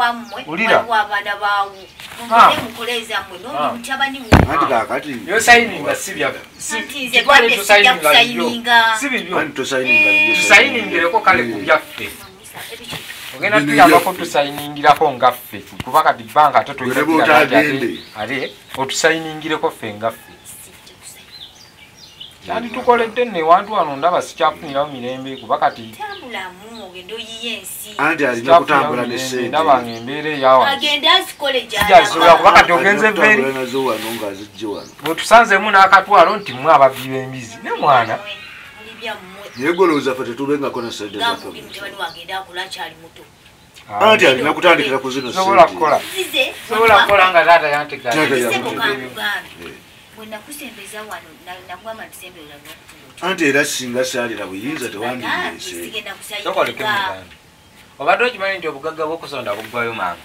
wammwe waliwo abaana baawo. Mugende mukoleezammwe nondi mutabani anti kakati yosayininga sibya Anti nze babbe sijja kusayininga. si bibyo anti tosayininga bibyo tusayiningireko kale ku byaffe. Ebiki- ogenda tuyambako byaffe. tusayiningirako nga ffe kuba kati banka ate Wera bw'otagende. ate otusayiningireko ffe nga ffe sijja kusayininga. kyandi tukoledde nno ewantu wano ndaba sikyafunirawo mirembe kuba kati anti alina kutambula mirembe nesente ndabanga embeera eyawa agende azikole Sijazisobola kuba kati ogenze wano bwetusanzemu n'akatwalo nti mwe ababbi b'embizi ne mwana. Naye golowooza ffe tetubengako na sente muto. Anti alina kutandikira ku zino sobola kukola. Nga taata Taata yantegala yantegala. zize yamutegeka. mukankugambe bwe nakusembeza wano na- nakugamba ntusembeza anti era singa saalira buyinza muganda obadde okimanyi nti obugagga bw'okusonda buggwayo mangu?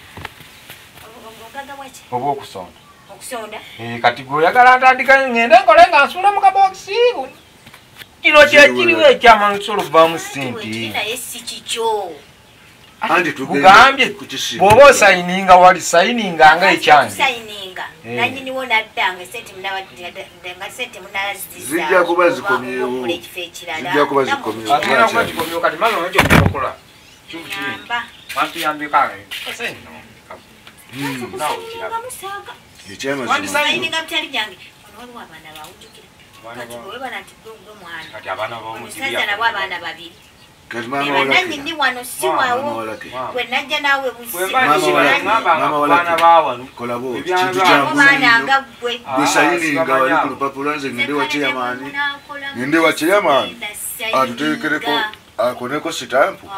Obw'okusonda. Okusonda? Eh, kati gwe oyagala ntandika ngende nkole nga nsula mu kabokisi kino kyekiriwo ekyama nsobola okuvaamu Weekiri sente naye si kikyo ku kisinga. bw'oba osayininga wali sayininga nga ekyange. Eh. nanyiniwo naddanga sente munanga sente munazisa Zijja kuba zikomyewo. Zijja kuba zikomyewo. Kati maze. Nawe Kusayininga musaaga. ekyamazima waliwo abaana bawujukira. Kati bwewebana nti gwe mwana. Omusaza nabo abaana babiri walake wano si wawo walake bwe najja naawe busi Mama walake. Mama walake. abaana bawano kola bo Ebyanga- kintu Abo kyangu baana nnyo nga ggwe besayininga wali ku lupapula nze ngende wa kyeyamaani ngende wa kyeyamaani atuteekereko akoneko sitampu.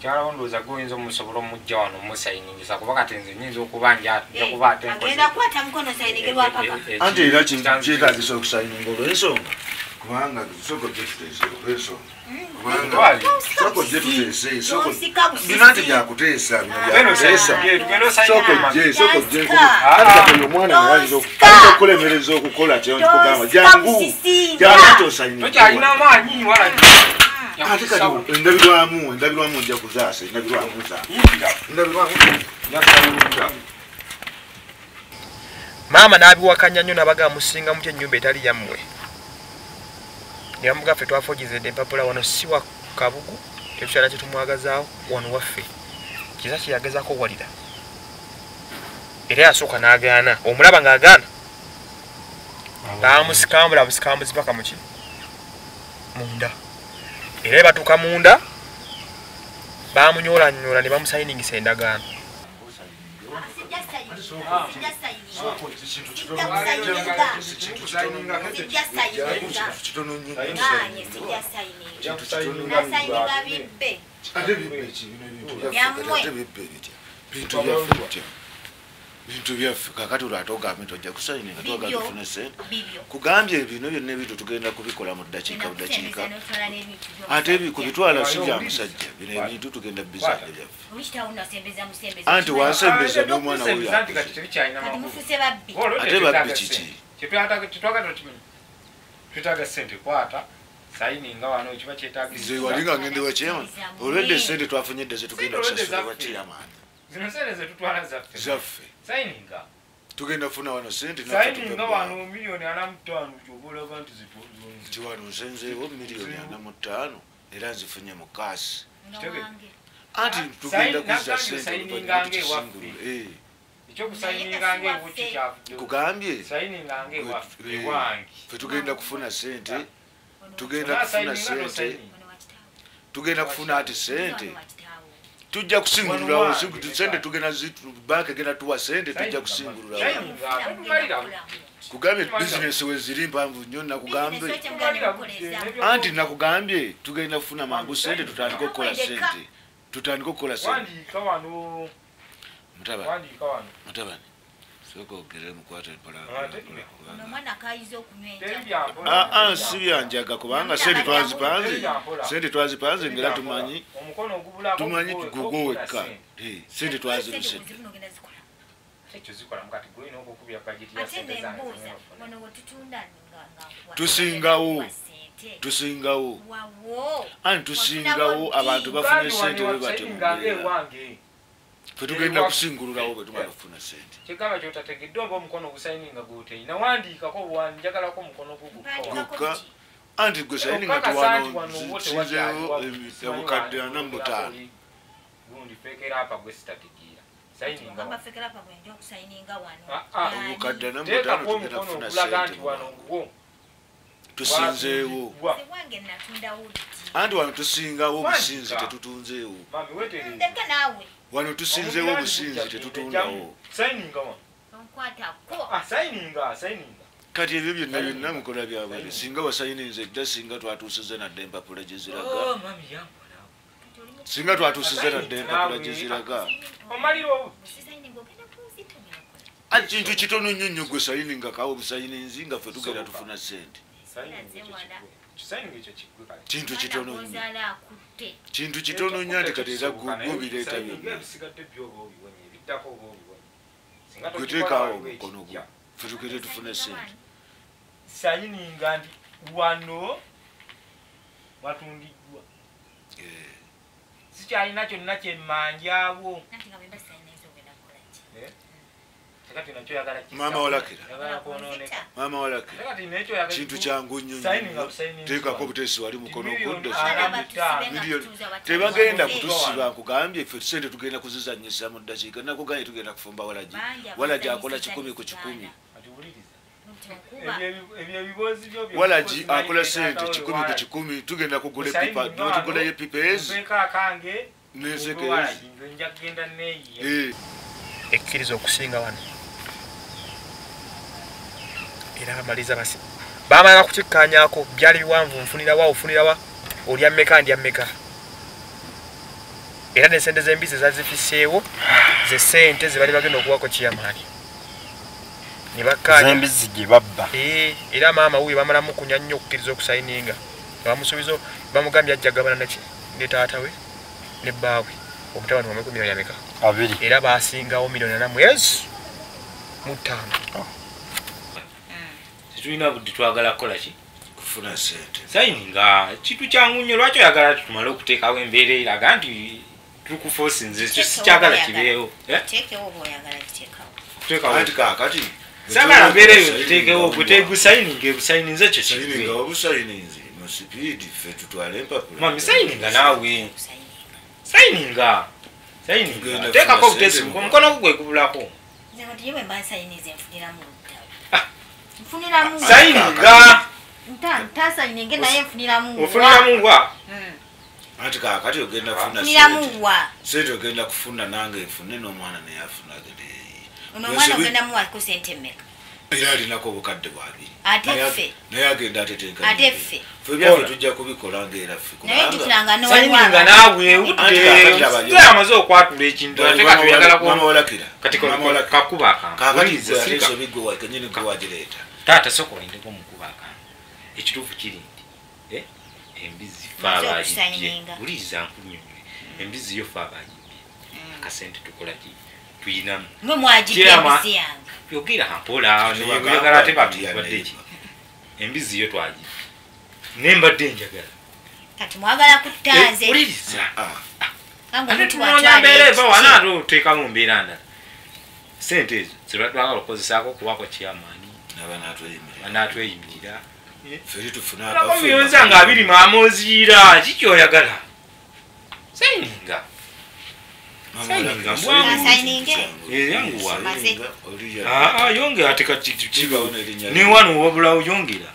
Kyalawo ndowooza goyinza omusobola omujja wano omusayiningisa kuba kati nze nyinza okuba nja nja kuba ate agenda kukwata mukono sayinike lwa papa. Anti era kyetagisa okusayininga olw'ensonga kubanga sokodde tuteese olw'ensonga kubanga Twali. sokodde tuteese Tonsika busisi. bino anti byakuteesa bino byakuteesa sokojje sokojje Tasika. anti kati oyo omwana Tosika. okukulemereza okukola kyekugamba jangu jangu ate osayininga tokyalina amaanyi wala ate kati endabirwamu endabirwamu nja kuzaasa endabirwamu maama n'abiwakanya nnyo nabaga musinga mutya ennyumba etali yammwe nebamuga ffe twafogezedde empapula wano si wa kabugu tetukyala kyetumwagazaawo wano waffe. Kiza kyeyagezako walira. Era yasooka n'agaana omulaba ng'agaana. Bamusikambula busikambuzi paka muki munda. Era ebatuuka munda bamunyolanyola ne bamusayiningisa endagaano kitono nnyo nasayininga bibbe ate bibbe ki bino ebintu byaffe Byammwe. ate bibbe bitya bintu byaffe bitya bintu byaffe kakati olwate ogambe nti ojja kusayininga twaga Bibyo. tufune sente kugambye bino byonna ebintu tugenda kubikola mu ddakiika budakiika ate kubitwala si bya musajja bino ebintu tugenda bizadde byaffe anti wasembeza n'omwana kati wuyo ate babbi kiki twetaaga sente kwata sayininga wano kiba nze kyetagisibwa wali nga ngende wakyema olwedde esente twafunyedde zetugenda Sente olwedde kusasula zaffe. wakyeyamaani zino sente zetutwala zaffe zaffe sayininga tugenda kufuna wano sente sayininga wano miliyoni ana mu ttaano kyoba olaga nti nti wano nsenzeewo miliyoni ana mu ttaano era nzifunye mu kaasi anti tugenda kuzza nakandi sente sayininga oluvannyuma nga tukisingulule Eh, ekyokusayininga ngaewuki kyafudde kugambye? Eh, fe tugenda kufuna sente Ono tugenda kufuna sente kitaawo. tugenda kufuna ati sente. Tujja wange, sente tugenda zitu- banka egenda tuwa sente tujja atumalira. kugambye bizinesi weziri mpanvu nnyo mukoleza. anti nakugambye tugenda kufuna mangu sente tutandike okukola sente. Tutandike okukola sente. Mutabani. Mutabani sooka ogere byampola aa si byanjaga kubanga sente twazipanze. Sente twazipanze ngera tumanyi tumanyi gugwe- wekka sente. Nga- Tusingawo. tusingawo. Anti tusingawo? abantu bafune Uganda sente wano bwe batyo. wasayininga nga ewange. Fe tugenda kusingululawo bwe tumala kufuna sente kigamba kyotategedde oba omukono ogusayininga guteina wandiikako wanjagalako omukono Gukka. anti gwe sayininga tiwano nsinzeewo obukadde ana mu butaano gundi fekera apa gwe sitategeera. Sayininga Ngamba fekera pa bwenja okusayininga wano. Ah, ah. Yaani, obukadde ana mu teekako butaano tugenda kufuna okulaga sente nti wano gwo tusinzeewo. Anti wano tusingawo obusinzi tetutunzeewo. Wano tusinzeewo obusinzi tetutundawo sayininga wa. Ah, sayininga sayininga kati ebyo byonna byonna mukola byabwe singa wasayininze dda singa twatuusize nadde empapula gye ziraga Oh, mami yangu naawe. singa twatuusize nadde empapula gye ziraga kintu kitono nnyo nnyo gwe sayininga kawo obusayininzi nga ffe tugenda tufuna sente kisayininga ekyo kiggwe kale kintu kitono nnyo kintu kitono nnyo ati kati era gwe bireeta byonna ebisigadde byo oba obibonye ebiddako oba obibonye Singa gwe tokikola teekaawo waliwo omukono gwo tugende tufune sente sayininga nti wano watundiddwa Eh, sikyalina kyonna kyemmanjaawo yagala kintu kyangu nnyo. Sayininga nnyo busayininzi teekako wano. buteesi wali mukono nga Miliyoni. tebagenda kutusiba nkugambye ffe sente tugenda kuzizanyisa mu ddakiika nakugambye tugenda kufumba walagi walagi abazanyisa akola kikumi ku kikumi. Walagi akola sente kikumi ku kikumi tugenda kugula epipa wano, notugulayo epipa ezi mpeeko akange nezeke Olwo ezi Walagi, nze nja kugenda neeyiye. Eh, ekkiriza okusinga wano era bamaliza basi bamala kukikkanyako byali biwanvu nfunirawa ofunirawa olya mmeka ndya mmeka. Era nesente zembizi zazifiseewo ze sente zebali bagenda okuwako kiyamaani nebakkanya zembizi gye babba. Eh, era maama wuyo bamalamu kunya nnyo okukkiriza okusayininga. Bamusuubiza bamugambye ajja gabana ne taata we ne bbaawe omutabani wameko miliyoni ameka era basingawo miliyoni ana mwezi mu ttaano tetulina budde twagala kukola ki? Kufuna sente sayininga kintu kyangu nnyo lwaki oyagala tumale okuteekawo embeera eraga nti tukufoosinze ekyo sikyagala kibeewo Eh? Kakati sagala mbeera eyo giteekewo gwe tegusayininga ebusayininze ekyo sayininga kigwe obusayininzi mu sipiidi ffe tutwale empapula. Mami sayininga naawe. Sayininga. Sayininga. Teekako kufuna obutesi sente mu- omukono gwo gwegubulako Nze kati ye bwe mba nsayiniza nfuniramu. Nfuniramu. sayininga Nta ntasayininge naye nfuniramu. wa. ofuniramu wa Mm. anti kakati ogenda kufuna sente ogenda kufuna nange nfune n'omwana naye afuna gede Ono omwana ogenda muwako sente mmeka. era alinako obukadde bwabiri Ate Naye- ffe. naye agenda ateteeka Ate ffe. ffe byaffe tujja kubikola ngaera ffe Naye kubanga- tukiranga sayininga naawe Anti kakati abali- udde amaze okwatula ekintu ate kati oyagala mama ku walakira kati Mama walakira. kakuba akange kakati Wuliriza, gwe sirika. ateesa bigwe wa kenyini gwe wagireeta taata sokolindeko omukuba akange ekituufu kiri nti eh, abayimbye okusayininga. wuliriza nkunyonyola embizi yo fe abayimbye. Akasente tukola ki? Tuyinamu. Yogera mpola oyagala ate batubadde ki? embizi yo twagi nembadde njagala. Kati mwagala kutta nze. Eh, wuliriza Kangwe ate bw'atwala mbeera eva ekiki. wana ate oteekamu mbeera ndala. Sente ezo zebatwagala okukozesaako okuwako kyamaani naba natweyimirira anaatweyimirira feri tufune Tulako muyonza nga abiri mwamuziira kikyoyagala. Eh. Maze. yongera ate kati Kibawo n'erinnya ne wano wabulawo yongera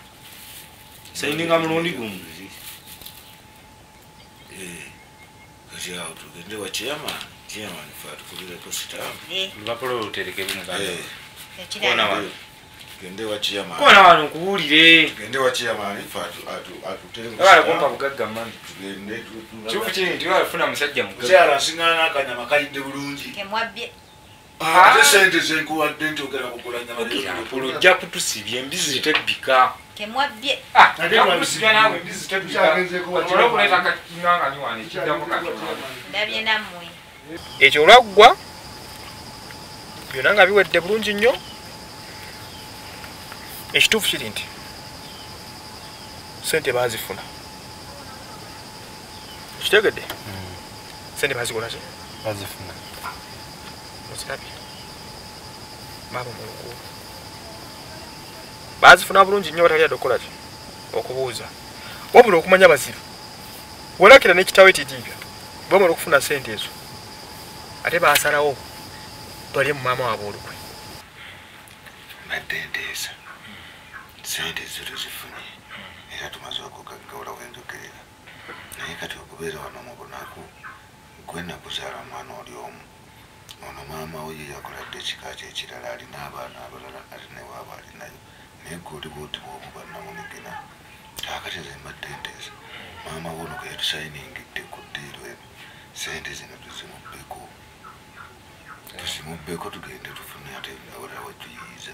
sayininga mulundi gumu. Kati awo tugende wa chairman. Chairman fe atukubireko sitampu Eh, olupapula olutereke bumuganda Eh, ekirala. Kona wano. gende wa chairman. Kona wano nkubuulire. Gende wa chairman fe atu- atu- atutemu abala kumpa bugagga mami. Tugende tu- tu- kifu kiri nti wafuna musajja mugagga mukyala nsiŋana akanyama kalidde bulungi. Ke mwabbye. Ah, ate sente zenkuwadde nti ogenda kugula nyama olwo ojja kutusibya embizi tebbika. Ke mwabbye. Ate kusibya naawe embizi Tukyagenzeeko wa tebbika olakuleeta kakiŋangani wano ekiddako kati Ndabye nammwe. ekyo olwaggwa byonna nga biwedde bulungi nnyo ekituufu kiri nti sente baazifuna. Kitegedde? Sente baazikola ki? Bazifuna ozirabye maama muluguudo bazifuna bulungi nnyo batali adde okukola ki? Okubuuza. Wabula okumanya bazibu. Wolakira n'ekitawe titiibyo bamala okufuna sente ezo ate basalawo balye mu maama waabwe olukwe. Badde nteesa sente ezo tuzifunye era tumaze okugaggawula wenjogerera naye kati okubeera wano mu bunaku gwe nakuzaala mwana oli omu ono maama we ye yakoladde ekika kye ekirala alina abaana abalala ate newaaba alinayo naye gwe oli bwoti bwomu bannamunigina kakati ze mbadde nteesa maama we ono kweyatusayiningidde ku ddiiro eno. Sente zino tuzimubbeko. Tuzimubbeko tugende tufune ate awulala wetuyiiza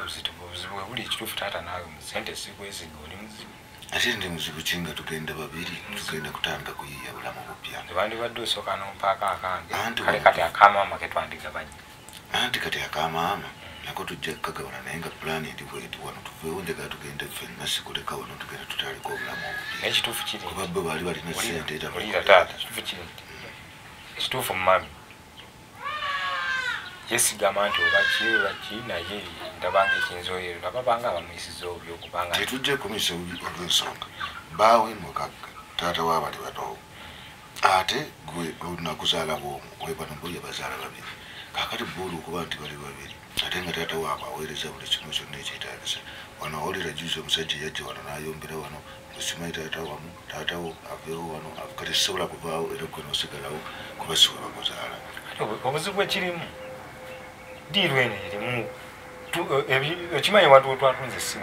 obuzibu bwe buli ekituufu taata naawe mu sente sikwesiga oli muzibu ate ndi muzibu ki nga tugenda babiri tugenda kutandika kuyiiya bulamu bupya. Tebandibadde osooka nompaako akange. Kale kati akamaama ketwandigabanye anti kati akamaama nako tujja kukagabana naye nga pulaani eri bweti wano tuveewo njagala tugende ffenna sikuleka wano tugenda tutandika obulamu obupya n'ekituufu kiri kuba bo baali balina sente era ekituufu kiri ekituufu mumami yesigama nti oba ki oba ki naye ndabanga ekiyinza oyo nababanga abamuyisiza obyo okubanga tetujja kumisa olw'ensonga. Baawe mukagga taata waabali batowo ate gwe onakuzaala bwomu webano boya bazaala babiri. Kakati booli okuba nti bali babiri ate nga taata waabwe aweereza buli kimu kyonna ekyetagisa wano awulira juzi omusajja yajja wano nayombera wano musimanyi taata wamu taatawo aveewo wano kati sisobola kuvaawo era gwe nosigalawo kuba siwe bakuzaala obuzibu ekirimu diiru eno erimu Tu- ebi- okimanyi wantu wetwatunze si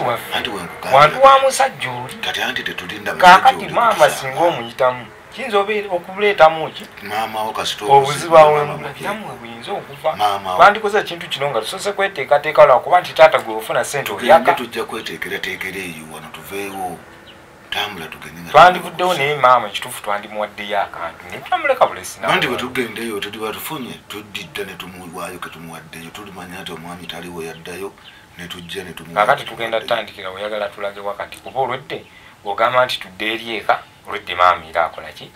wa- waffe. anti wantu wa musajja oli. Kati anti tetulinda musajja kaakati oli maama singa omuyitamu kiyinza okuleetamu ki? Awemulamu buyinza okuva. Twandikoze ekintu kino nga tusose kweteekateeka lwakuba nti taata gwe ofuna sente olyaka tujja kweteekerateekera eyo wano tuveewo tambula tugende twandivuddewo naye maama ekituufu twandimuwaddeyo akantu ne tutamuleka bulesi anti bwe tugendeyo tetuba tufunye tuddidda ne tumuwaayo ketumuwaddeyo tulimanya nti omwami taliwo yaddayo ne tujja ne kakati tugenda tutandikira oyagala tulage wakati. Kuba olwedde ogamba nti tudde eri eka olwedde maama era akola ki?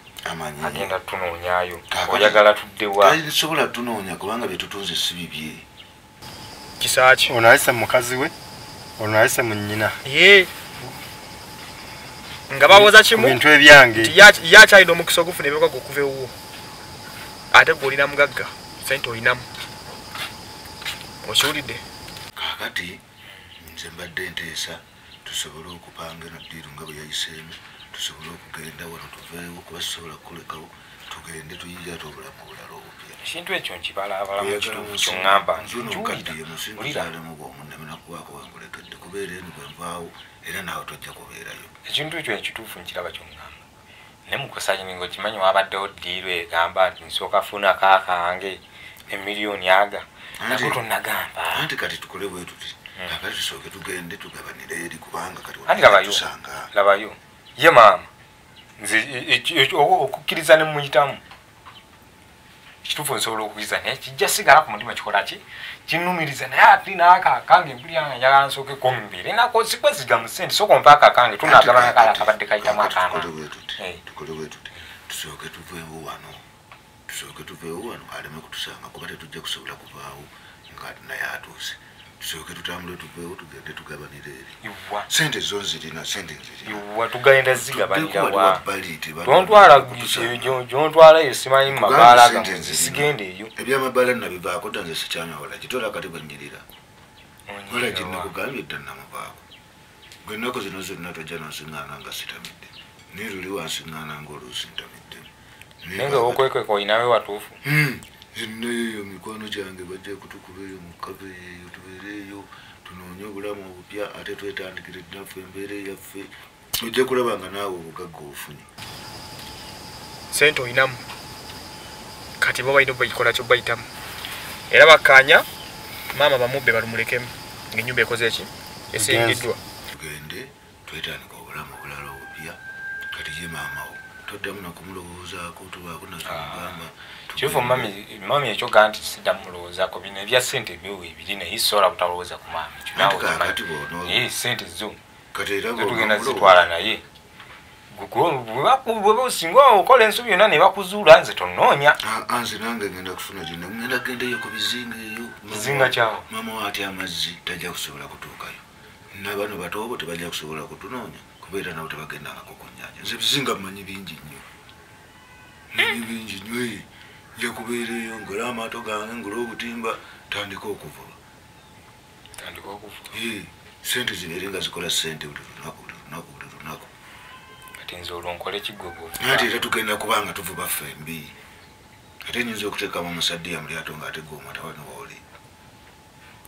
Agenda tunoonyaayo Kaakati- oyagala tuddewa tasobola tunoonya kubanga byetutunze si bibye. Kisaaki? Ono ayise mu mukazi we ono ayise mu nnyina nga bawoza kimu bintu ebyange. ye akyalina omukisa ogufuna ebikwagwa okuva ewuwo. Ate gwe olina mugagga sente olinamu okiwulidde kaakati nze mbadde nteesa tusobole okupanga eno ddiiru nga bwe yayiseemu tusobole okugenda wano tuveewo kuba sisobola kukulekawo tugende tuyiye ate obulamu obulala obupya. Ekintu ekyo nkibalabalamu ekituufu kyoŋŋamba nti nkiwulira nokaddiye musinga wulira. zalemu bwomunemena kubaako wenkulekedde kubeera eno bwenvaawo era naawe tojja kubeerayo ekintu ekyo ekituufu nkiraba kyoŋŋamba naye mukusayininga okimanyi wabaddewo ddiiro egamba nti nsooka funako akange emiliyoni aga. Nako tonnagamba. anti kati tukole bwe tuti kakati tusooke tugende tugabanire eri kubanga kati anti labayo ye maama nze e- e- e- okukkiriza ne muyitamu ekituufu nsobola okukkiriza naye kijja sigala ku mutima kikola ki kinumiriza naye ati naaka akange empuli yange njagala nsooke komumbiri nako sikwesiga mu sente soka ompa ako akange tunagabana kale akabadde kayitamu akaana tusooke tuveewo wano tusooke tuveewo wano aleme kutusanga kuba tetujja kusobola kuvaawo nga naye atuuse tusooke tutambule tuveewo tugende tugabanire eri. Sente zo nzirina sente nzirina. Tugenda zigabanira Tuddeko wa? wali wa bali, tebali- tontwala kutusanga. gyo- gyontwalayo simanyi mu Tugambe mabaala sente gamu nzirina. sigenda eyo. Ebyamabaala nabivaako tanze sikyamawala kitola kati bwenyirira wala gyenakugambye dda namuvaako gwe ennaku zino zonna tojja nonsiŋŋaana nga sitamidde. Naye luli wansiŋŋaana ngaoluusi ntamidde. Naye nga okwekweka olinawe watuufu ennayeyo mikwano gyange bajja kutukuba eyo mu kave eyo tubeere eyo tunoonye obulamu obupya ate twetandikire naffe embeera eyaffe ojja kulaba nga naawe obugagga obufunye. Sente olinamu kati bo balina obagikola kyo bayitamu. Era bakkaanya maama bamubbe balumulekemu. Ngaenyumba ekoze eki esingiddwa tugende twetandika obulamu obulala obupya. Kati ye maamawo toddamu nakumulowoozaako tubaako nazomugamba kituufu mami mami ekyogaa nti sidda mulowoozaako bino ebya sente byowe ebiri naye sobola butalowooza ku maami naye sente zo. tugenda zitwala naye. Singa okola ensobi yonna ne bakuzuula nze tonoonya. Anze nange ngenda kufuna gyonna ngenda gendeyo ku bizinga eyo. Bizinga kyawa? mama waati amazzi tajja kusobola kutuukayo. Nabano batoobo tebajja kusobola kutunoonya kubeera nabo tebagendangako ku nyanja nze bizinga mmanyi bingi nnyo. Manyi bingi nnyo eh. Nja kubeera eyo ngola amaato gange ngola obutimba tandika okuvuba. Sente zibeere nga zikola sente buli lunaku buli lunaku buli lunaku. Kati nze olwo nkole kiggwegwe ate era tugenda kuba nga tuvuba fembi ate nyinza okuteekamu omusaddiya mu lyato ng'ate gomatawa niwooli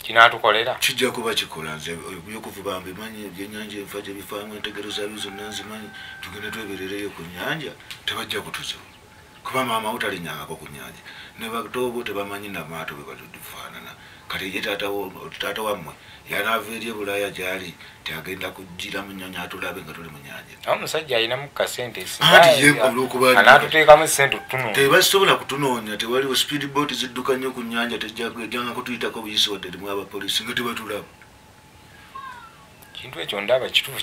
kinaatukolera? Kijja kuba kikola nze ebyokuvuba mbimanyi ebyenyanja enfa gye bifaamu entegero zaabyo zonna nzimanyi. Tugende tweberereyo ku nyanja tebajja kutuzibu kuba maama wo talinyangako ku nyanja ne batoobo tebamanyi namaato bwe balifaanana kati ye taata wammwe yanaava eri ebulaaya gyali tiagenda kugira mu nyonyi atulabe nga tuli mu nyanja omusajja alinamu kasente anatuteekamu esente tutununga tebasobola kutunoonya tewaliwo speedboat zidduka nnyo ku nyanja tejjanga kutuyitako buyisi wadde limu abapoliisi nga tebatulaba kintu ekyo ndaba kituufu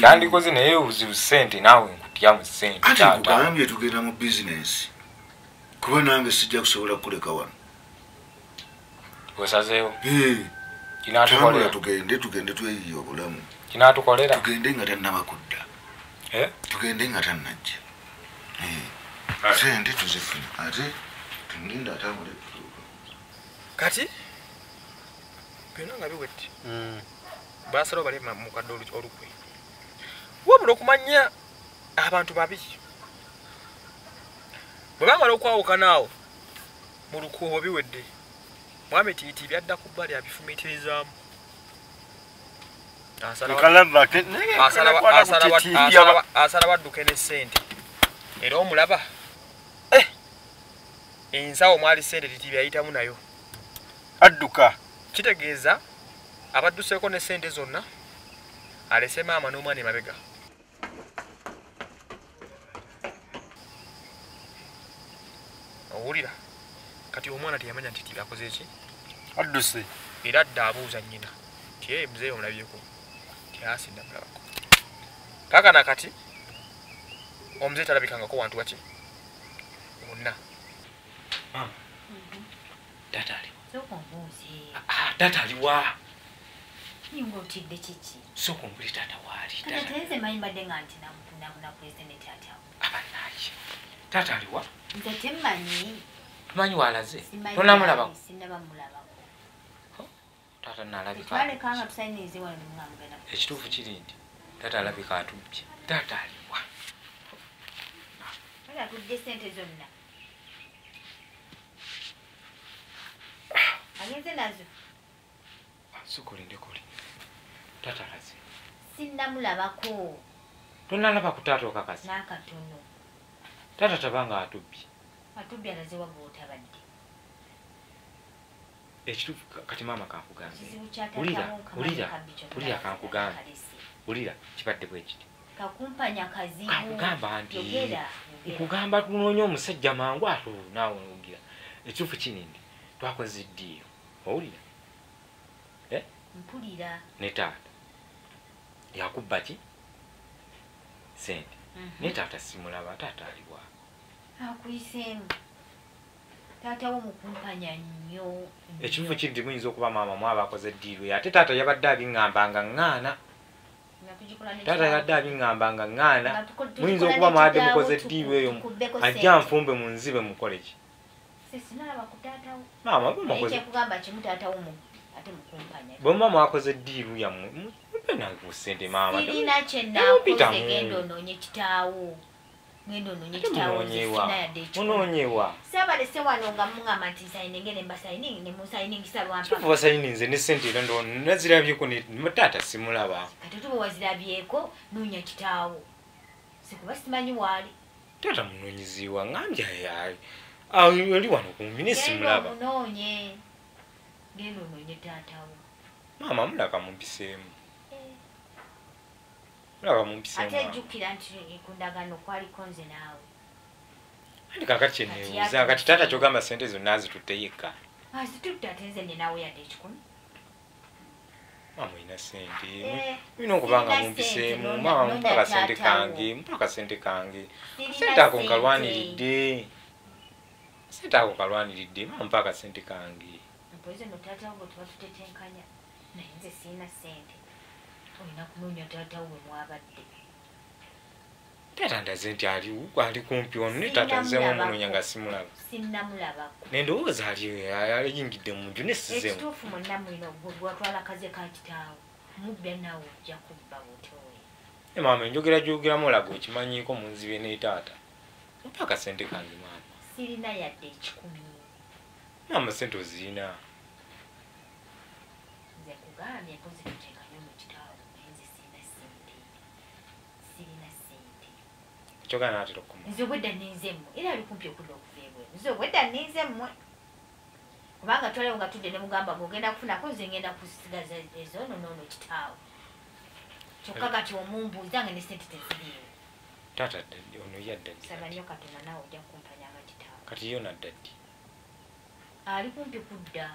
kyandikoze naye obuzibu sente naawe nkutya mu sente nkugambye tugenda mu bizinensi kuba nange sijja kusobola kukuleka wano. Osazeewo? Tambula kinaatukolera? tugende tugende tweyiye obulamu. Kinaatukolera? Tugende nga tannabakudda Eh? tugende nga tannajja. Sente tuzifuna. Ate tumulinda atambule. Kati? Byonna nga biwedde basala bali mukadde olu- olukwe. Wabula okumanya abantu babi bwe bamala okwawukanaawo mu lukuubo biwedde mwami tiiti byadda ku bbali abifumiitirizaamu Asala badduke ne sente era omulaba Eh! ensawo mwali sente titi byayitamu nayo. Adduka. Kitegeeza abadduseeko ne sente zonna alese maama n'omwana emabega. Owulira kati omwana teyamanya nti tibakoze eki adduse era adda abuuza nnyina ti "Eh, muzeeyi omulabyeko. Tyasinda mulabako. Kakana kati omuzeeyi talabikangako wantu waki wonna. Taata ali sooka ombuuze Ah, taata aliwa nyinga otidde kiki? Sooka ombuli taata waali kati tenze manyi mbadde nga nti namukunda pulezidenti atawo abanaki taata aliwa nze temmanyi. Tumanyi walaze? Simanyi tonamulabako sinaba mulabako taata nalabika twalekanga tusayinirize wano nemwamugenda ekituufu kiri nti taata alabika atubbye taata aliwa kale atudde sente zonna. Agenze nazo. Sikulindekuli taata alaze sinnamulabako tonalaba ku taata okakasi n'akatono taata tabanga atubbye atubbi alaze wagwe otabadde. Ekituufu ka- kati maama kankugambe. Wulira kankugambe. wulira kibadde bwe kiti. Kakumpanya kazibu. Kankugamba nti nkugamba tunoonya omusajja mangu ate naawe ogira ekituufu kiri nti twakoze eddiiro owulira? Mpulira. Ne taata yakubba ki? Sente. Mhm. naye taata simulaba taata aliwa akuyiseemu taatawo mukumpanya nnyo. Ekituufu kiri nti muyinza okuba maama mwaba akoze eddiiro ye? Ate taata yabadde abiŋŋamba nga ŋŋaana. Taata yabadde abiŋŋamba nga ŋŋaana. Muyinza okuba mwadde mukoze eddiiro eyo ajja nfumbe mu nzibe mukole ki maama bwemuba mwakoze eddiiru yammwe nange sente maama sirina mu- genda onoonye kitaawo genda onoonye ate kitaawo nze munoonyewa sina yadde ekikulu munoonyewa saabalese wano nga muŋŋamba nti nsayininge ne mbasayiningi ne musayiningisa lwampa basayininze ne sente era nazirabyeko taata simulaba. Kati tuba wazirabyeko noonya kitaawo sikuba simanyi waali taata munoonyeziwa ngambye ali wano kumbi ne genda simulaba. Omunoonye genda onoonye taatawo maama mulaka mumpiseemu mulaka mumpiseemu ate ejjukira nti ku ndagano kwaliko nze naawe. Andi kakati kyeneebuuza kati taata kyogamba sente zonna azitutte yekka. Azitutta ate nze ne naawe yadde ekikumi. Maama olina sente olina okuba nga sirina mumpiseemu sente, maama mpa akasente kange mpa akasente kange. Sirina sente ako nkalwaniridde sente ako kalwaniridde maama mpa akasente kange. Mpozi no taatawo bwe tuba tutetenkanya naye nze siina sente olina kunoonya taatawo we mwabadde. Taata ndaze nti ali ali kumpi wano naye taata Sinamulabako. omunoonya nga simulaba. Sinnamulabako nendowooza ali ayingidde mu nju nesizeemu ekituufu mwenna mulina obulwatwala kaze ka kitaawo mubya naawe ojja kubba butoyi e maama enjogera gyogeramu olaga okimanyiiko munzibe ne taata. Mpa akasente kange maama. Sirina yadde ekikumi. Maama sente ozirina? Nze nkugambye mpozi kyogana naatera okukoma nze obwedda ninzemmwe era ali kumpi okudda okuva ebweru. Nze obwedda ninzemmwe kubanga twalewo nga tudde ne mugamba ng'ogenda kufunako nze ngenda kusigaza ezo no noono kitaawo kyokka kati omumbuuza nga ne sente teziriiwo taata ddaddi ono yaddaddi saba nnyo katonda naawe ojja kumpanyanga kitaawo kati yo naddaddi ali kumpi kudda.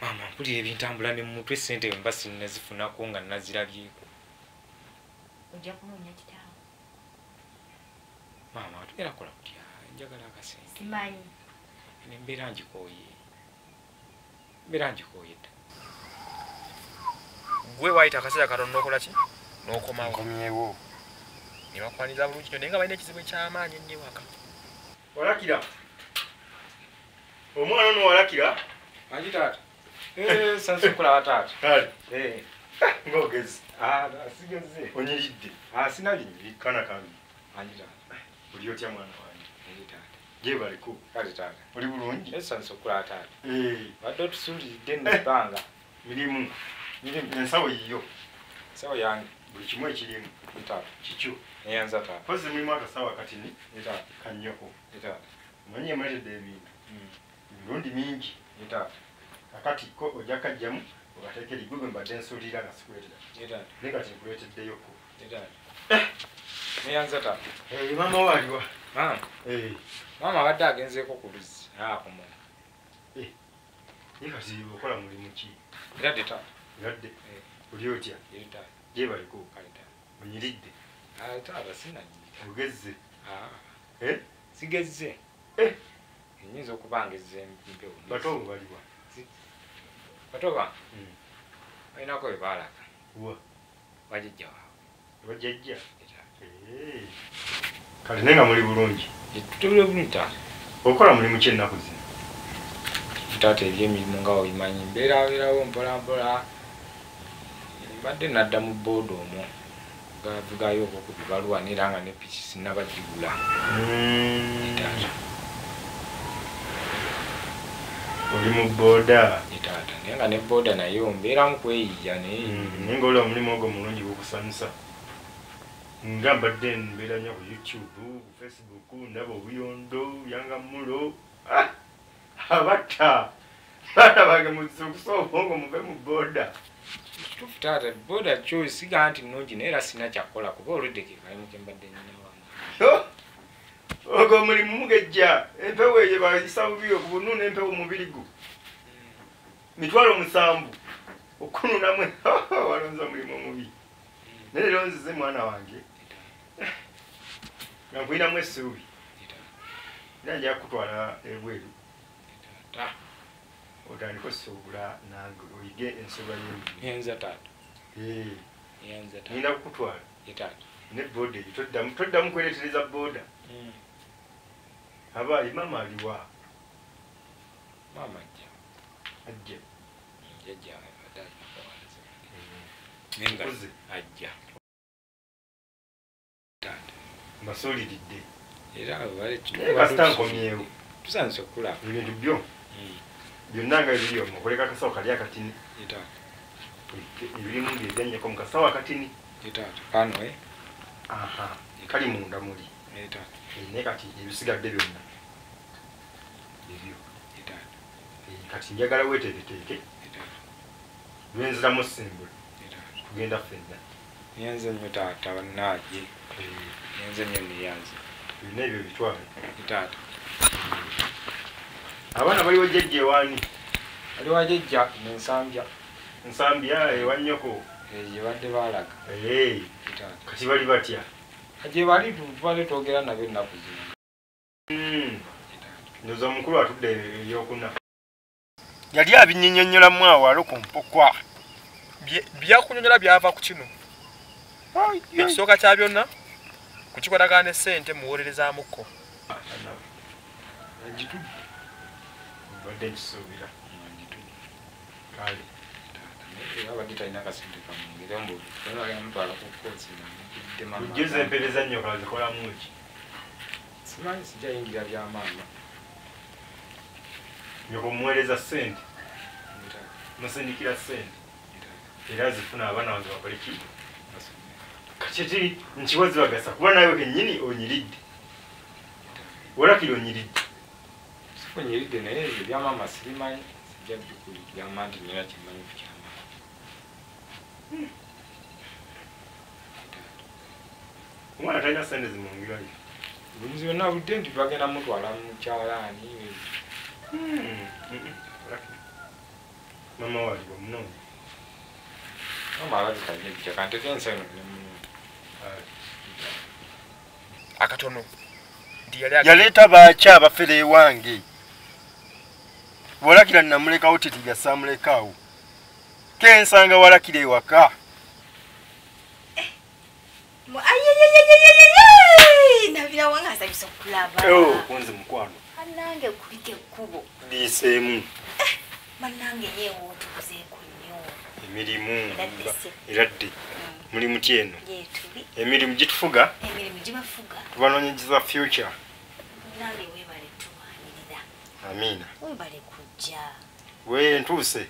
Maama mpulira ebintambula ne mumutwe sente mba sinnazifunako nga nazirabyeko ojja kunoonya kitaawo maama atugera kola kutya? Njagala akasente simanyi. Ene mbeera njikooye mbeera njikooye dda. Gwe waayita akaseera katono nokola ki? Nokomawo. Nkomyewo. Ne bakwaniza bulungi nyo naye nga balina ekizibu ekyamaanyi ennyo ewaka. Walakira. Omwana ono walakira? Angi taata. Sansi okulaba taata. Kale Eh, ngaogezi ah, sigeze onyiridde Ah, sinabinyiri kana kambi angi taata oli otya mwana wange? Angi taata. Gyebaliko kale taata. Oli bulungi? Esansi okulaba taata. Eh, badde otusuuliridde nebbanga mirimu. Mirimu. Ensawo yiyo. Sawo yange. Buli kimu ekirimu. Itaata kikyo. Neyanza taata. Pozi mulimu akasawo akatini. Itaata kannyoko itaata omanyi emuletedde ebintu emirundi mingi. Itaata akati ko ojja kajjamu ogateeka erigwe gwe mbadde nsuulira nga sikuleetera. Itaata naye kati nkuleeteddeyoko itaata neyanza taata maama waaliwa maama maama abadde agenzeeko ku luzzi. Akomo ye kati okola mulimu ki? Iradde taata Eh. oli otya? Gyebaliko onyiridde. Ah, taata sinanyiri ogezze. Ah, Eh? sigezze. Eh. enyinza okuba ngezze mpewo. Bato bo baliwa Mm. baalaga wa bajajja waabwe bajjajja itaata Eh. kale naye nga muli bulungi? Tutubire bulungi taata okola mulimu ki ennaku zino. Taata ebyemirimu nga obimanyi mbeerabeerawo mpolampola mbadde nadda mu booda omwo. Gavugayo okwo ku bibaluwa neera nga ne piki sinnabagigula taata oli mu booda. Taata naye nga ne booda nayo mbeeramu kweyiya naye. Naye nga oli omulimu ogwo mulungi gukusanyusa nga mbadde mbeera nnyo ku youtube ku facebook ndaba obuyondo yanga mulo. Ah! abatta baana bange muzukusa obwongo muve mu booda. Kituufu taata booda kyo siga nti nnungi naye era sina kyakukola kuba olwedde ke kalimu ke mbadde nyinawamu Oh! Ogwo omulimu mugejja empewo eyo bayisa bubi okubunuuna empewo mubiri gu mitwalo musanvu okununamu walonza omulimu omubi. Naye leero nzize mwana wange. Nga nkulinamu essuubi. Era nja kutwala ebweru. Otandika osuubula nange oyige nyenza taata. Eh, kukutwala. Ne booda eyo toddamu toddamu kweretereza booda aba imama aliwa. Maama ajja ajja jajja abadde alinakuwanze naye nga Mpozi. ajja taata mbasuuliridde era bale naye kasita nkomyewo. tusanise okulaba ebintu byo byonna nga biri omwo okoleka akasawo kali akatini. Ye taata ebirimu byeganyeko mu kasawo akatini. Ye taata kano e aha. Kali munda muli Eh, naye kati ebisigadde byonna. Ebyo. Ye taata Eh, kati njagala weeteeketeeke. Ye taata lwenziramu simbula ye taata tugenda ffenna. Nyenze nnyo taata bannaaje Eh, nyenze nnyo neyanze byonna ebyo bitwale. Ye taata. Abaana baliwo jjajja ewaani? Ali wajejja nensambya nsambya. Ewa nnyoko gye badde baalaga. Kati bali batya gye bali tubadde twogera nabyo ennaku zino. Mm, ndoza omukulu atudde ebyokuna. Yali abinyinyonnyola awo ku mpokwa. Byakunyonyola byava ku kino. Ekisooka kya byonna kukikolagana esente muwolerezamukko agitudde badde nkisuubira. Kale. Abadde talina kasente kamwongere mbu mutwala ku koosi ujjuza empeereza nnyo kazikolamu ki? Simanyi sijayingira byamaama nyoko muweereza ssente. Musindikira ssente. Era zifuna abaana wange bakole ki? Kakiti nkiwa zibagasa? Kuba nawe kennyini onyiridde. Walakiri onyiridde? Sifunyiridde naye ebyo byamaama sibimanyi. Sijja byukuli byama nti nina kimanyi ku kyamaama omwana talina ssente zimwongerayo bulizi yonna budde nti bagenda mutwala mu kyalaani mama waliwo munonyi mama alabikanye bijja kanteka ensi eno nemuno akatono nti yali ag- yaleeta baaki abafere ewange walakira namulekawo tetiga samulekaawo kensanga walakira ewaka nabira wange asabisa okulaba kunze mukwano anange kulika ekkubo liiseemu bannange yeewootubuzeeko nnyo emirimu. Eradde se. eradde mulimu ki eno emirimu gitufuga? Emirimu gibafuga tubanonyeza future. Nange weebale tuwanirira. Amiina weebale kujja. We ntuuse.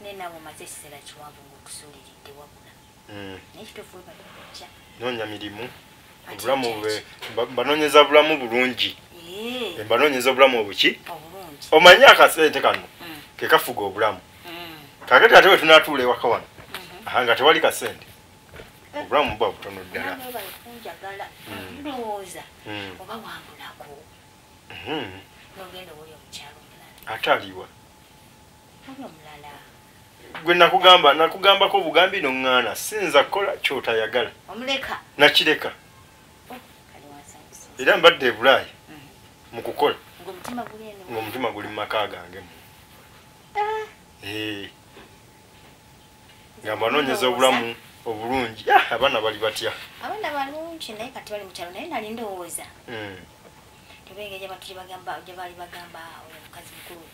Naye naawe omaze ekiseera kiwanvu ngaotusuuliridde wabula. Mm, naye kituufu weebale kujja noonya mirimu obulamu bwe ba- banonyeza bulamu bulungi. Ee, banonyeza obulamu obuki? Omanyi akasente kano Mm, kekafuga obulamu. Mm, kakati ate we tunatuula ewaka wano mhm. aha nga tewali kasente obulamu buba butono ddala. Kunjagala ndowooza Mm, oba wambulako mhm. nogenda oli omukyalo omulala. Ate aliwa oli omulala gwe nakugamba nakugambako obugambi noŋŋaana sinza kukola kyotayagala. Nakireka. Wansanyusa. Era mbadde ebulaayi Mhm. mu kukola. Ngaomutima guli eno. Ng'omutima guli mu maka gange mu. Eh, nga mbanoonyeza obulamu obulungi. Ah, abaana bali batya? Abaana balungi naye kati bali mukyalo naye nali ndowooza. Mm, tebenge gyebantu gyebagamba gye baali bagamba omukazi mukulu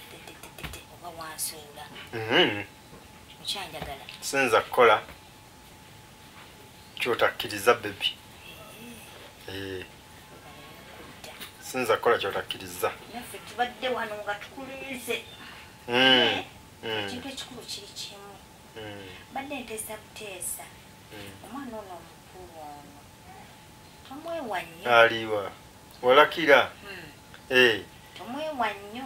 oba wansuula mukyanjagala sinza kukola. Kyotakkiriza bebi Eh, sinza kukola kyotakkiriza. Naffe tubadde wano nga tukuliize Mm, mm, ekintu ekikulu kiri kimu. Mm, badde nteesa buteesa omwana ono omukulu ono. Tomwewa nnyo aliwa. Walakira. Hmm, Eh, tomwewa nnyo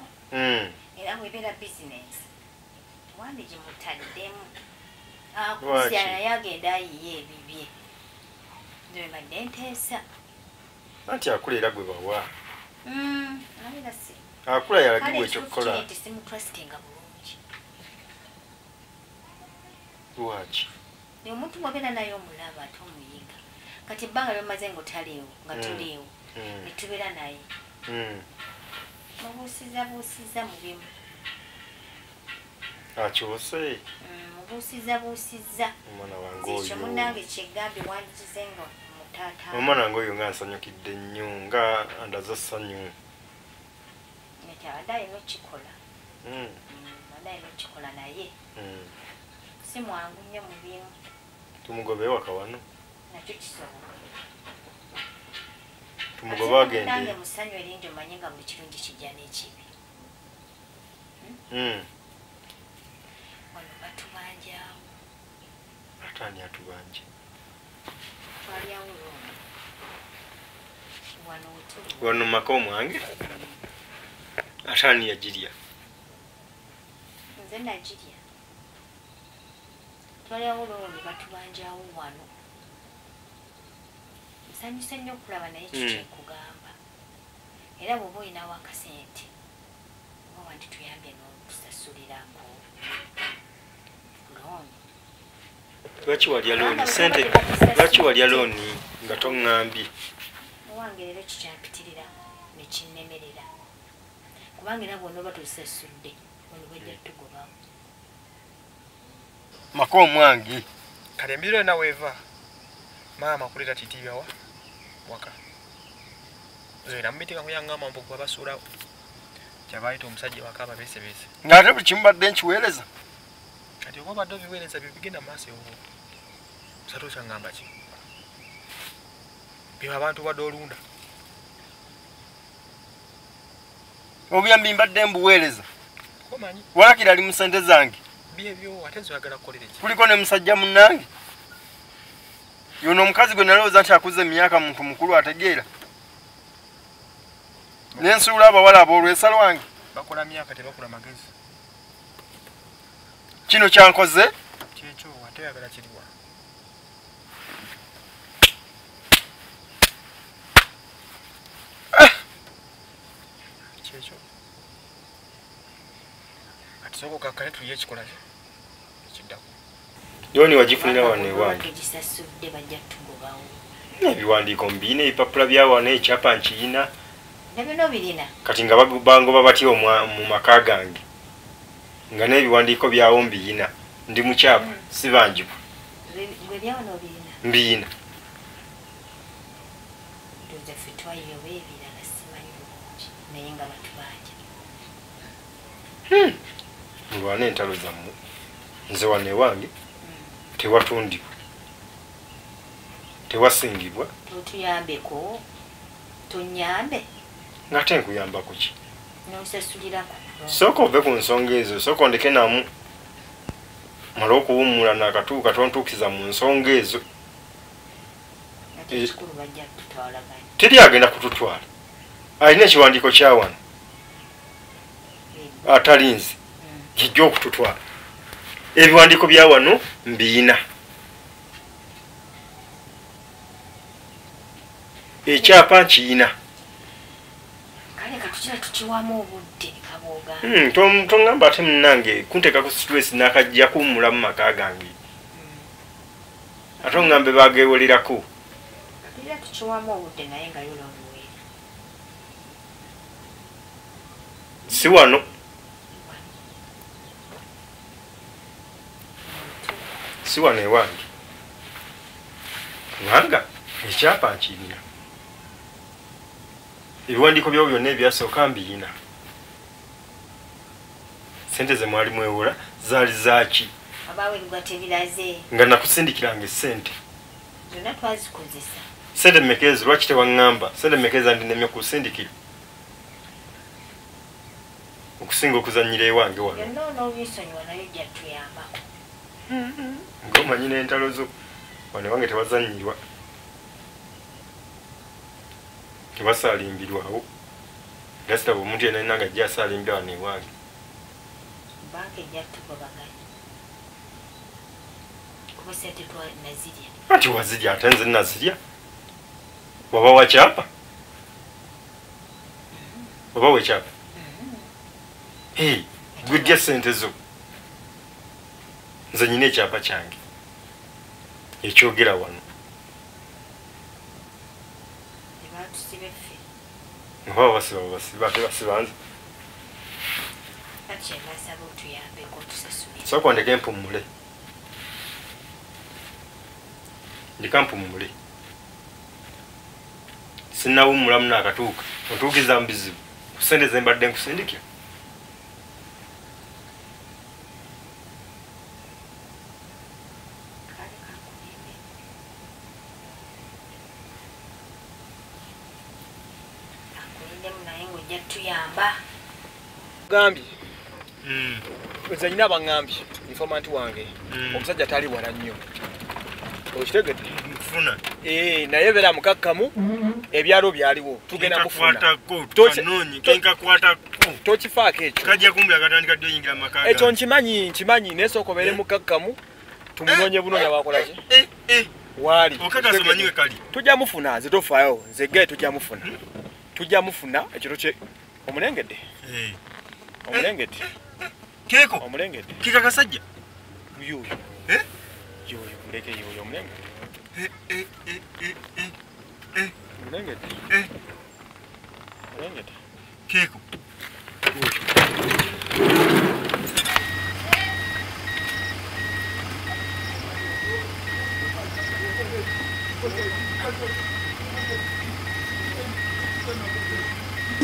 era bwebeera bizinesi wandi gimutaddemu Lwaki? akuzya naye agenda ayiye ebibye nze badde nteesa anti akula era gwe bawa. Mm, si. Akula yalagibwa ekyokukola simutrustinga bulungi. Lwaki? Omuntu bwabeera naye omulaba ate omuyiga kati ebbanga lyomaze ngaotaliiwo nga Mm. tuliiwo Mm, netubeera naye. Mm. mubuusiza buusiza mu bimu akyose Mm, mubuusiza buusiza omwana wange ekyo oyo. Munnange kyegambye wandikize nga mutaata omwana wange oyo nga nsanyukidde nnyo nga ndaza ssanyu. Nti abadde alina okikola Mm, Mm, abadde alina okikola naye. Mm. si mwangu nnyo mu bimu tumugobe ewaka wano. Nakyo kisobola. Tumugobe nange agende. Musanyu eringi omanye nga buli kirungi kijja n'ekibi Wano batubanjawo ate ani atubanje twalyawo lwono wano wetuli wano mu maka omwange? Ate ani yagirya nze nagirya twalyawo lwono batubanjawo wano. Nsanyuse nnyo okulaba naye Mm. kikyekugamba era bw'oba olinawo akasente oba nti tuyambye n'okusasulirako looni lwaki walya looni? Sente lwaki walya looni nga toŋŋambye owange leero kikyapitirira nekinnemerera kubanga era bwonna oba tosasudde ono bajja tugobawo maka omwange kale embiro yona weeva maama kuleta titibyawa waka. Zoera mumitinga kuyaŋŋamba gwe basuulawo kyabaayita omusajja waka ababeesebeese ng'ate buli kimu badde nkiweereza kati oba badde obiweereza bye bigenda maaso ewo satu kyaŋŋamba ki? Byo abantu badde olunda. Obuyambi mbadde mbuweereza. Walakira ali mu sente zange? Kuliko ne musajja munnange. Yono omukazi gwe nalowooza nti akuze emyaka muntu mukulu ategeera. Nensuula abawala aboolwesa lwange. Bakola myaka tebakula magezi kino kyankoze? Kyekyo ate oyagala kiriwa kyekyo kati sooka okakkane tuliyo ekikola ki ekiddako. Looni wagifunira wano ewange. Ebiwandiiko mbiina ebipapula bya wano ekyapa nkiyina. Kati nga bangoba batya omwa- mu maka gange nga n'ebiwandiiko byawo mbiyina. Ndi mukyapa sibanjibwa nga batubanja mulwana entalo zammwe. Nze wano ewange tewatundibwa. Tewasingibwa. Totuyambeko. Tonyambe. Ng'ate nkuyamba ku ki nosasulirako sooka ove ku nsonga ezo sooka ondeke namu mala okuwummula nakatuuka tontuukiza mu nsonga ezo. Tutwalaganya teri agenda kututwala. Alina ekiwandiiko kya wano? Atali nze. Kijja okututwala. Ebiwandiiko bya wano mbiyina. Ekyapa nkiyina. katukira tukiwamu obudde kabooga Hmm, tom- toŋŋamba ate munnange kunteekako stress nakajja kuwummula mu maka gange. Ate oŋŋambe bagewolerako katukira tukiwamu obudde naye nga yolonduweeri si wano. Si wano ewange. Kubanga ekyapa nkiyina ebiwandiiko byawo byonna ebyasooka mbiyina. Sente ze mwali mwewola zaali zaaki nga nakusindikiranga esente sente mekezi lwaki tewaŋŋamba? Sente mekezi andinemye kusindikira. Okusinga okuzanyira ewange wano. Ngaomanyi n'entalo zo wano ewange tewazanyirwa tebasaalimbirwawo era sitaba omuntu yenna yenna nga ajja asaalimbira wano ewange banka ejja tugobaganya kuba sente twanazirya anti wazirya ate nze nazirya? Waba wakyapa waba wekyapa gwedya sente zo. Nze nyina ekyapa kyange. Ekyogera wano nebatusiba ffe nga baba basiba babasiba ate basiba nze kati kyebasaba otuyambeko tusasulire sooka ondeke mpummule ndika mpummule sinnawummulamu naakatuuka ontuukiza mu bizibu ku sente ze mbadde nkusindikira gambye nze nyina abaŋŋambye informanti wange Mm. omusajja tali wala nnyo. Okitegedde? Nfuna. Ee naye beera mukakkamu ebyalo byaliwo tugenda kufuna. kenkakwatako Toki- tukanonye to- kenkakwatako tokifaako ekyo. Kajja kumbi akatandika dde oyingira mu maka ekyo gange. nkimanyi nkimanyi naye sooka obeere mukakkamu Eh, eh, waali. Okakasa omanyi we kali. Tujja mufuna nze tofaayo nze ge tujja mufuna. Tujja mufuna ekiro kye omulengete keeko omulengete kekagasajja yoyo yoyo muleke yoyo omulengete mulengete mulengete keeko Thank you.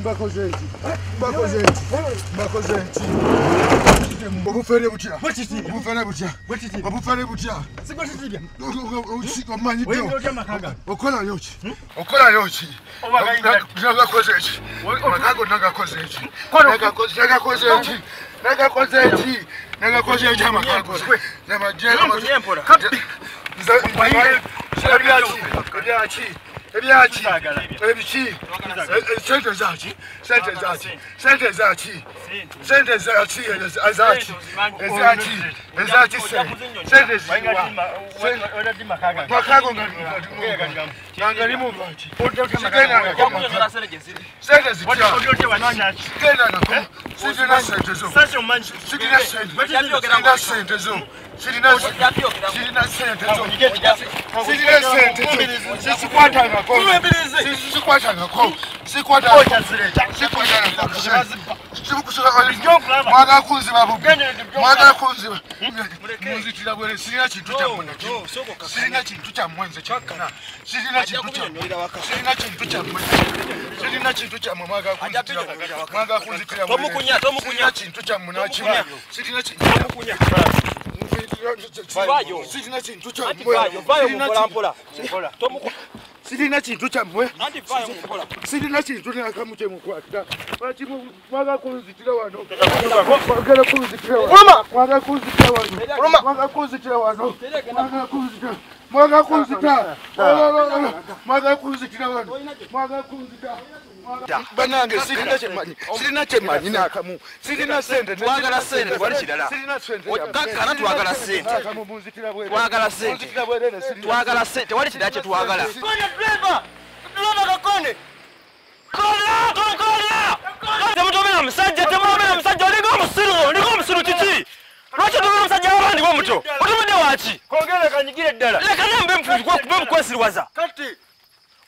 mbako zethu mbako zethu mbako zethu ubufere butya ubufere butya ubufere butya umanyi byo ukora yoki ukora yoki nagakoze eki nagago nagakoze eki nagakoze eki nagakoze eki nagakoze eki amakago namajembo Kapi. Nza. Kwa hiyo. Kwa hiyo. Ebyaki? Ebyaki. Ebiki sente zaki sente zaki sente zaki sente zaki ezaki ezaki ezaki sente ziwa makago ngalimu ngaki sente zitya genda nako sirina sente zo sirina sirina sente zo sirina sirina sente zo sirina sente zo sisikwatangako sisikwatangako sikwatangako mwagala kunziba bubi mwagala kunziba munzitira bwere sirina kintu kyammwe sirina kintu kyammwe nze kyonna sirina kintu kyammwe sirina kintu kyammwe sirina kintu kyammwe mwagala kunzitira mwagala kunzitira Tomukunya, tomukunya. sirina kintu kyammwe nakimu sirina kintu Vayo. Sirina kintu Anti kyammwe vayo, vayo Sirina mpola kintu- mpola. Mpola. Tomuku. sirina kintu kyammwe Anti vayo mpola. sirina kintu nakamu kyemukwatira Bakimu- mwagala kunzitira wano mwagala kunzitira wano mwagala kunzitira wano mwagala banange sirina kyemanyi nakamu sirina sente Twagala sente, wali kirala. Kakkana twagala sente. Twagala sente. Twagala sente, wali kidala kye twagala. Kone driver! Driver kakone! Kola! Kola! Temutomera musajja, temutomera musajja, olinga omusiru, olinga omusiru kiki? Lwaki otomera omusajja w'abandi bw'omuto? Otumudde waki? kongera kanyigire ddala Leka naye mbe mufu- mbe mukwesirwaza. kati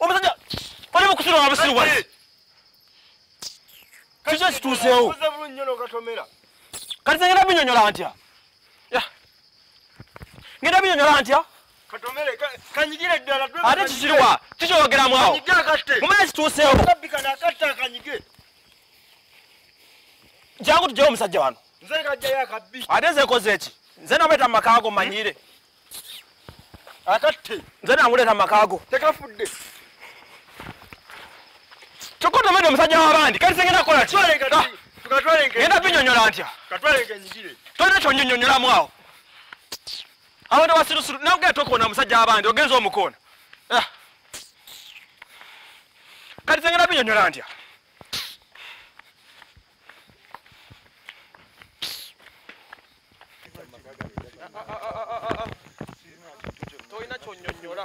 Omusajja oli mukusirwa nga busirwaza. Kiki ekituuseewo? Kati ngenda binyonyola ntya? Ya. Ngenda binyonyola ntya? Ate kikiriwa? Kikyogeramu awo? Mumanye kituuseewo? Jangu tuggyewo omusajja wano. Ate nze nkoze eki? Nze namuleeta mu makaago akatte Nze namuleeta mu makaago. tekafudde Kyokka otomedde omusajja w'abandi. Kati sengenda kukola ki? twale Ah, kati tukatwale nke Ngenda binyonyola ntya? katwale nkenyigire Tolina kyonyonyonyolamu awo. Abantu abasirusuru nawe ogenda tokoona omusajja w'abandi ogenza omukoona. Ah. Kati sengenda binyonyola ntya? Tolina kyonyonyola.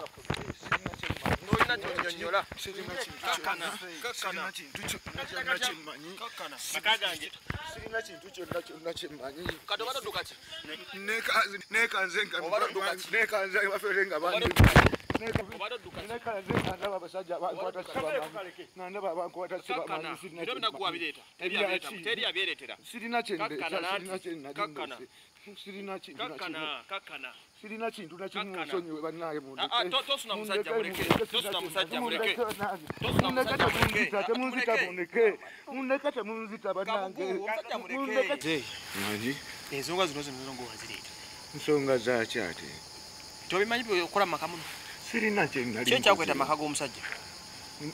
Sirina kintu kyonna kyonna kyemmanyi nekanze bafere nga bandi Obadde odduka ki? nekanze nga ndaba abasajja abankwata sibamanyi sirina Ebyo sirina kintu na kimu Kakkana, kakkana. sirina kintu na kimu Kakkana. nsonyiwe bannaaye to- tosuna musajja, muleke. Tosuna musajja, muleke. Tosuna mundeke musajja, muleke. temunzita temunzita Muleke. mundeke mundeke temunzita bannange ensonga zino zino zonga wazireeta nsonga zaki ate tobimanyi byokola maka muno? Sirina ekyakweta maka g'omusajja?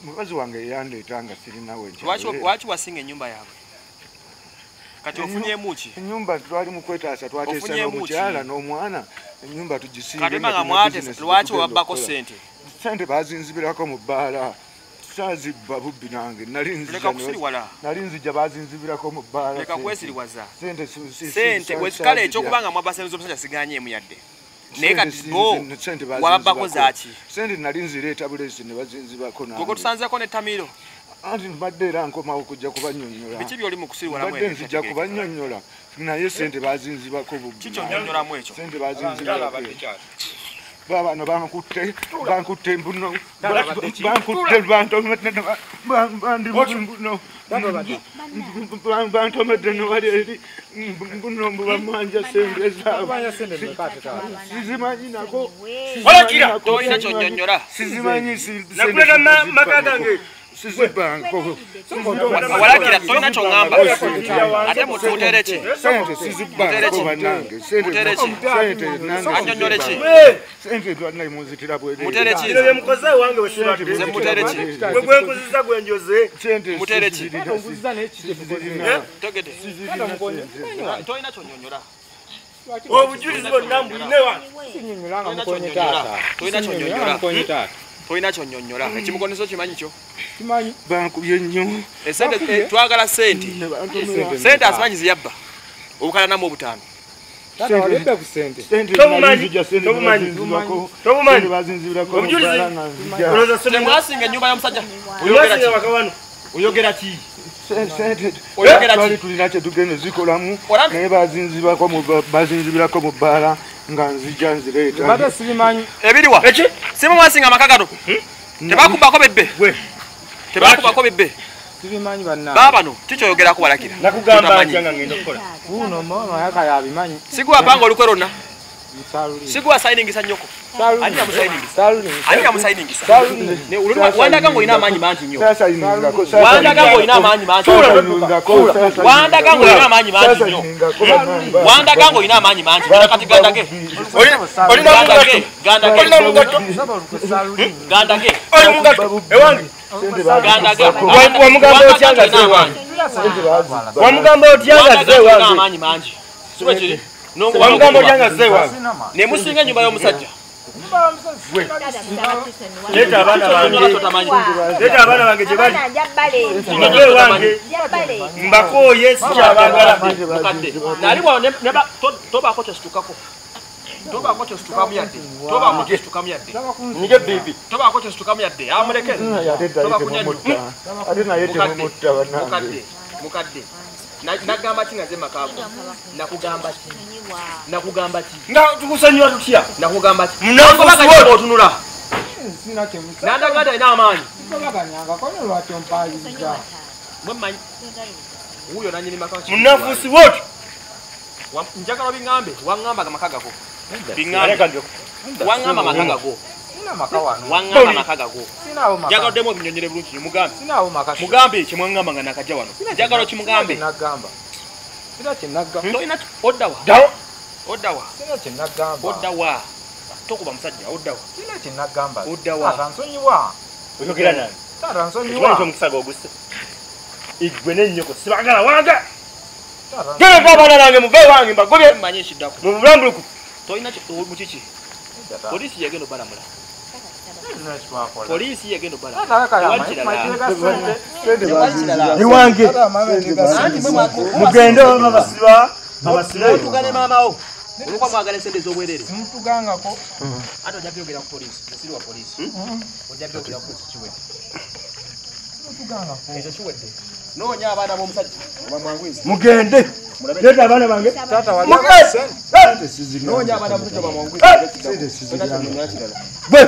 Mukazi wange yandeeta nga sirinawe lwaki lwaki wasinga ennyumba yaabwe kati ofunyemu ki enyumba twali mukwetaasa twateesa Ofunyeemu ki? n'omukyala n'omwana enyumba tugisinga kati nga mwate lwaki webabbako sente sente bazinzibirako mu bbaala. Saazibba bubbi nange nali nzija leka ne- kusiriwala. nali nzija bazinzibirako mu bbaala. Leka kwesiriwaza. sente sente sa- wekale saazirya. ekyokubanga mwabasenza omusajja siganyeemu yadde. Naye Sente kati si- bo wababbako bazinzibako. zaaki? Sente nali nzireeta bulesi ne bazinzibako nange. gwe tusanzeko ne tamiro anti mbadde era nkomawo kujja kubanyonyola. Biki byoli mu kusiriwalamu mbadde nzija kubanyonyola. Naye sente bazinzibako bubbi kikyonyonnyolamu ekyo? Sente bazinzibako. Babano bankutte bankutte mbuno. Bankutte bantomeddebuno bantomedde newali eri mbuno mbubamanja sente zaabwe. sizimanyi nako? Walakira! tolina kyonyonnyola sizimanyi sente ma- maka gange. Sizibbanko walakira tolina kyoŋŋamba ate Mutere ki? annyonnyole ki mutere ki mutere ki gwe gwenkuziza gwenjoze Mutere ki? sizirina tegede tolina kyonyonnyola obujulizi bonna mbulina wange tolina kyonyonnyola tolina tolina kyonyonnyola ekimukoneso kimanyi kyo? Bankubye nnyo esente eh, twagala sente. Sente asimanyi ziyabba. Obutaano. Obujulizi. olowooza sente. Temwasinga ennyumba y'omusajja? Oyogera ki twali tulina kyetugende zikolamu naye bazinzibirako mu. Bbaala nga nzija nzireeta. Ebiriwa. Eki? Simu mwasinga amaka gano tebakubako bebbe tebakubako bebbe tubimanyi banna baba bano kikyoyogerako balakira. Nakugamba nga ngenda okukola. Uno mono yaka yabimanyi siguwa panga olukwe lwonna saluli siguwa sayiningisa nnyoko ani yamusayiningisa saluli ani yamusayiningisa saluli Ne oluluma- wandaga ng'olina amaanyi mangi nnyo sasayiningako wandaga ng'olina amaanyi mangi wandaga ng'olina amaanyi mangi nnyo wandaga ng'olina amaanyi mangi nnyo nakati gandage. Olina gandage. Mugato gandage. Olina mugato gandage. Oli mugato ewange. Gandage. Wa- wamugamba otya nga ze wange? wamugamba otya nga ze olina wange amaanyi mangi siwe kiri wamugamba otya nga ze wange ne musinga ennyumba y'omusajja leeta abaana bange totamanyi leeta abaana bange gye bali Njabale. nove wange Njabale. mbakooye sikyabagala mukadde nali bwa ne- ne ba- to- tobaako kyositukako tobaako kyositukamu yadde tobaako kyositukamu yadde nyige bibi tobaako kyositukamu yadde amuleke ate naye temumutta bannange mukadde nagamba ki nga ze makaago nakugamba ki? Nakugamba ki? Nga tukusanyuwa tutya? Nakugamba ki? Otunula. Nandaga nti alina amaanyi mwemanyi wuuyo nanyini maka munafuusi Wa- njagala bingambe waŋŋambaga maka gago. Waŋŋamba maka gago sina maka wano waŋŋamba maka gago njagala oddemu obinyonyere bulungi mugambe. Kyemwaŋŋamba nga nakajja wano. Njagala kimugambe oddawa oddawa tokuba musajja oddawa sina kyenagamba Oddawa. taata nsonyiwa. Oyogera nange taata ekimanyi nsonyiwa kyomusaga oguse igwe nenyoko sibagala wange. Gereka abaana bange muve wange mbagobye. Mmanyi ekiddako. Mu bulambuluku tolina mukiki poliisi yagenda obalamula. Poliisi amateeka sente. mugende babasiba babasibe otugane maamawo olwokuba mwagala esente ez'obwerere Simutugangako. ate ojja byogera ku poliisi esiri wa poliisi ojja byogera ku poliisi kiwedde ekyo kiwedde noonya abaana b'omusajja oba mwanguyizi mugende leeta abaana bange Mugende. noonya abaana b'omusajja oba sente sizirina bwe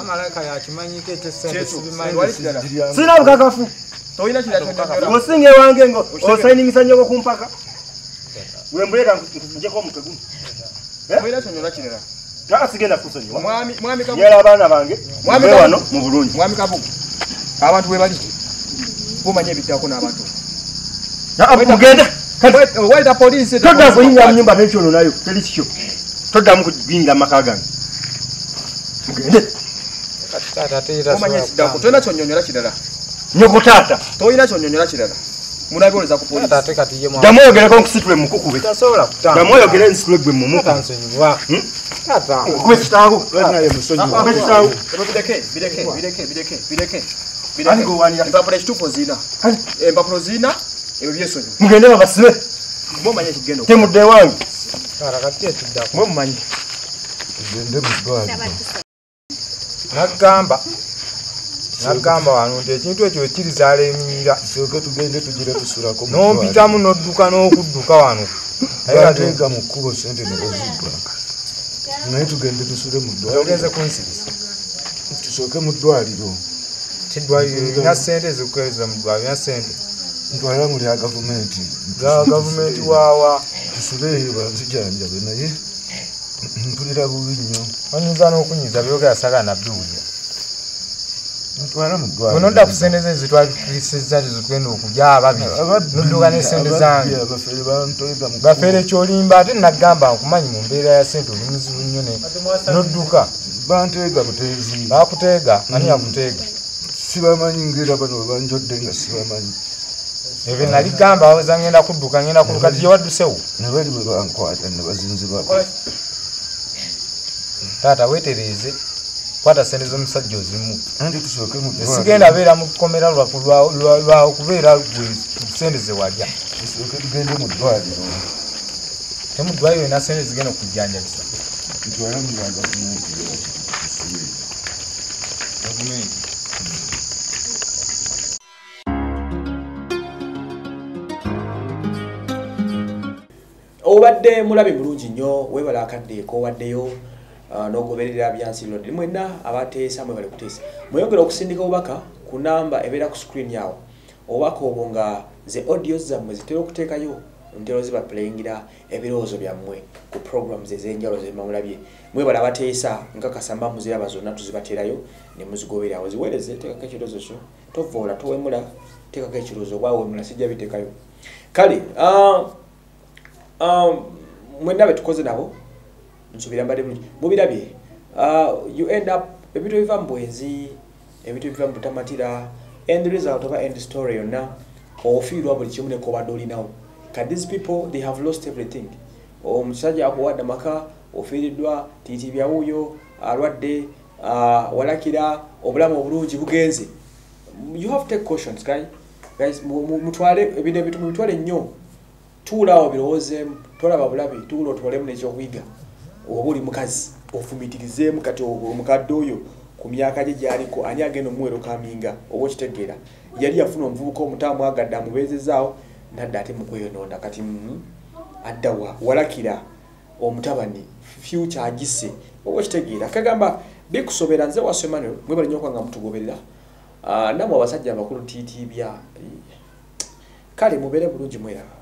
Amalayika yakimanyiko sizirina sina bukakafu osinga ewange ngo osayiningisa nyoko ku mpaka wembuleeta nkujeko omutwe kirala taka sigenda kusonyiwa mwami mwami kabu yala abaana bange wano mu bulungi mwami kabugu abantu bwe bali bumanye ebiddako n'abantu mugende waita poliisi todda kuyingira mu nyumba nekyono nayo teri kikyo toddamu kuyingira mu maka gange tolina kyonyonyola kirala. Nyoko taata tolina kyonyonyola kirala munabyoleza ku oyogereko nkusitule mukukube. Oyogere nsitule gwe kitaawo. Empapula ekituufu ozirina empapula ozirina ebyo byesonyi mugende babasibe. Mumanye temudde wange mwe mumanyi tugende mu ddwaliro naggamba naggamba wano nti ekintu ekyo ekirizaala eminyira tusooke tugende tugire tusulako mu n'ompitamu n'odduka n'okudduka wano. Bateeka mu kkubo sente ne bazibba naye tugende tusule mu ddwaliro. Kunsirisa tusooke mu ddwaliro. Kiddwaliro erina sente ezikukweza mu ddwaliro erina sente ntwala mu lya gavumenti. Ga gavumenti waawa tusule eyo banzijanjabe naye mpulira bubi nnyo. Oyinza n'okunyiza byogera nabbiwulira ntwala mu onodda ku sente ze zitwalisiza tizitugenda okujja ababiri nodduka n'esente zange. bafeere ekyolimba ate nagamba nkumanyi mu mbeera ya sente oli muzibu nnyo nodduka. Banteega buteezi. Bakuteega ani yakuteega sibamanyi ngera bano webanjodde nga sibamanyi. Ebyo nali gamba aweza ngenda kudduka ngenda kuluka ti gyewaddusewo ne bali bwe bankwata ne bazinzibako taata weetereeze kwata sente z'omusajja ozimu. Ddwaliro. sigenda beera mu kkomera lwaku lwa- okubeera gwe sente zewalya tusooke tugende mu ddwaliro. Temuddwaliro ena sente zigenda okujjanjabisa. Gavumenti. Obadde mulabe mulungi nnyo webala akadde kowaddeyo ah, n'ogoberera byansiriro ndi mwenna abateesa mwebale kuteesa. Mweyongera okusindika obubaka ku namba ebeera ku screen yawo obubaka obwo nga ze audio zammwe zitera okuteekayo ntero ziba playingira ebirowoozo byammwe ku programs ez'enjalo zemamulabye mwebale abateesa nkakasa mba muziraba zonna tuzibateerayo ne muzigobererawo ziweereze teekako ekirowoozo kyo. Tovoola towemula teekako ekirowoozo. Obwawemula sijja biteekayo. Kale ah, um, mwenna betukoze nabo nsubira mbadde bulungi. Mubirabye uh, you end up ebintu ebiva mu bwenzi ebintu ebiva mu butamatira end result oba end story yonna ofiirwa buli kimu nekobadde olinawo. Ka these people they have lost everything. Omusajja akuwadde amaka ofiiriddwa tiitibya wuuyo alwadde uh, walakira obulamu obulungi bugenze. You have take cautions mu- mutwale ebintu ebitu mubitwale nnyo. Tuulaawo birowoozeemu tolaba bulabi tuula otwolemu nekyokuyiga oba oli mukazi ofumitirizeemu kati omukadde oyo ku myaka gye gyaliko ani agenda omuwero kaminga oba okitegeera? Yali yafuna omuvubuka omutaamu agadde amubeezezaawo nadde ate mukweyonoona kati mm, addawa walakira omutabani future agisse oba okitegeera? Kagamba bikusobera nze waso emmanuel mwebale nnyo okwanga mutugoberera. Nammwe abasajja abakulu tiitibya kale mubeere bulungi mweraba